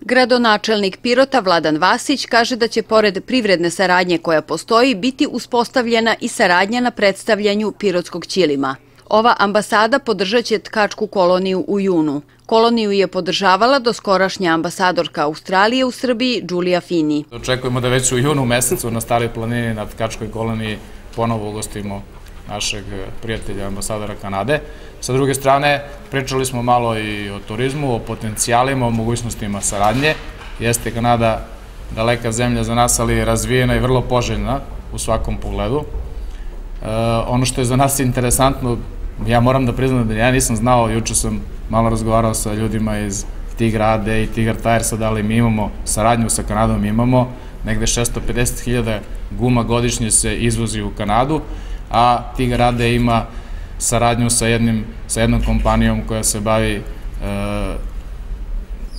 Gradonačelnik Pirota Vladan Vasić kaže da će pored privredne saradnje koja postoji biti uspostavljena i saradnja na predstavljanju Pirotskog ćilima. Ova ambasada podržat će tkačku koloniju u junu. Koloniju je podržavala doskorašnja ambasadorka Australije u Srbiji, Đulija Fini. Očekujemo da već u junu mesecu na Staroj planini na tkačkoj koloniji ponovo ugostimo našeg eh, prijatelja ambasadora Kanade. Sa druge strane, pričali smo malo i o turizmu, o potencijalima, o mogućnostima saradnje. Jeste Kanada daleka zemlja za nas, ali razvijena i vrlo poželjna u svakom pogledu. E, ono što je za nas interesantno, ja moram da priznam da ja nisam znao, juče sam malo razgovarao sa ljudima iz Tigrade i Tigar Tiresa, da li mi imamo saradnju sa Kanadom, imamo negde 650.000 guma godišnje se izvozi u Kanadu, a Tigar AD ima saradnju sa jednom kompanijom koja se bavi e,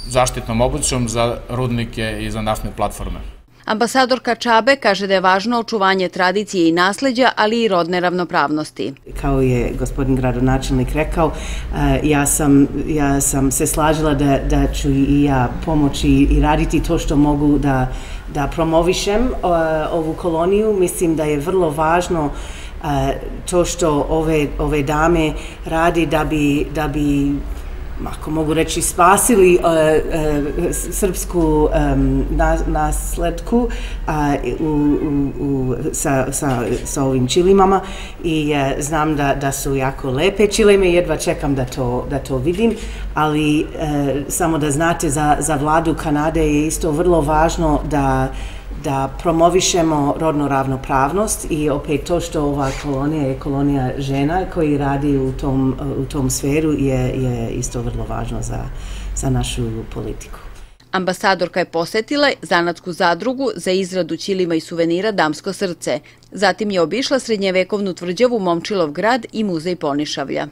zaštitnom obućom za rudnike i za naftne platforme. Ambasadorka Čabe kaže da je važno očuvanje tradicije i nasledđa, ali i rodne ravnopravnosti. Kao je gospodin gradonačelnik rekao, e, ja sam, ja sam se slažila da, da ću i ja pomoći i raditi to što mogu da, da promovišem e, ovu koloniju. Mislim da je vrlo važno to što ove, ove dame radi da bi, da bi ako mogu reći, spasili uh, uh, srpsku um, nasledku uh, u, u, sa, sa, sa ovim čilimama. I uh, znam da, da su jako lepe čilime, jedva čekam da to, da to vidim, ali uh, samo da znate za, za vladu Kanade je isto vrlo važno da da promovišemo rodnu ravnopravnost i opet to što ova kolonija je kolonija žena koji radi u tom, u tom sferu je, je isto vrlo važno za, za našu politiku. Ambasadorka je posetila zanatsku zadrugu za izradu ćilima i suvenira Damsko srce. Zatim je obišla srednjevekovnu tvrđavu Momčilov grad i muzej Ponišavlja.